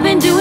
I've been doing